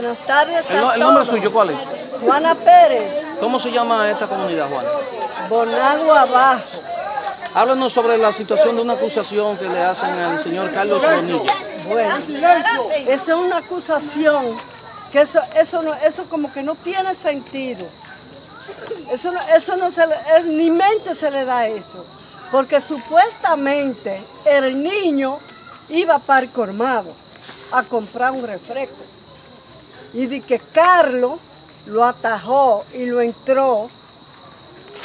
Buenas tardes a El, el nombre suyo cuál es? Juana Pérez, ¿Cómo se llama esta comunidad, Juan? Bonado Abajo. Háblanos sobre la situación de una acusación que le hacen al señor Carlos Bonilla. Bueno, esa es una acusación que eso, eso, no, eso como que no tiene sentido. Eso no, eso no se le, es, ni mente se le da eso. Porque supuestamente el niño iba para el colmado a comprar un refresco. Y de que Carlos lo atajó y lo entró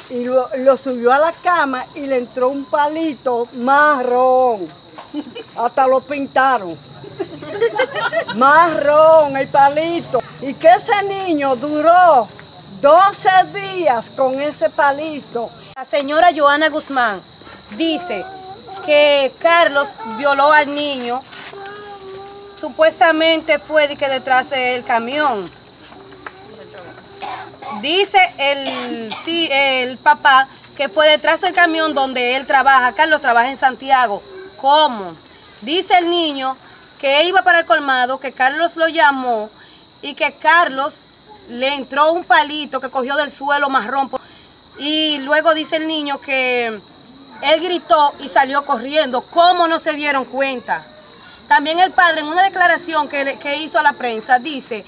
y lo, lo subió a la cama y le entró un palito marrón. Hasta lo pintaron. Marrón, el palito. Y que ese niño duró 12 días con ese palito. La señora Joana Guzmán dice que Carlos violó al niño, supuestamente fue que detrás del camión. Dice el, el papá que fue detrás del camión donde él trabaja. Carlos trabaja en Santiago. ¿Cómo? Dice el niño que iba para el colmado, que Carlos lo llamó y que Carlos le entró un palito que cogió del suelo marrón. Y luego dice el niño que él gritó y salió corriendo. ¿Cómo no se dieron cuenta? También el padre en una declaración que, que hizo a la prensa dice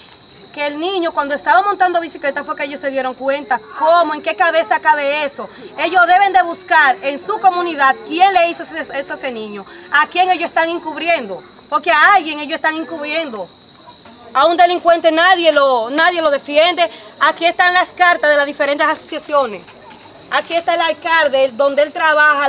que el niño cuando estaba montando bicicleta fue que ellos se dieron cuenta. ¿Cómo? ¿En qué cabeza cabe eso? Ellos deben de buscar en su comunidad quién le hizo eso a ese niño. A quién ellos están encubriendo. Porque a alguien ellos están encubriendo. A un delincuente nadie lo, nadie lo defiende. Aquí están las cartas de las diferentes asociaciones. Aquí está el alcalde donde él trabaja.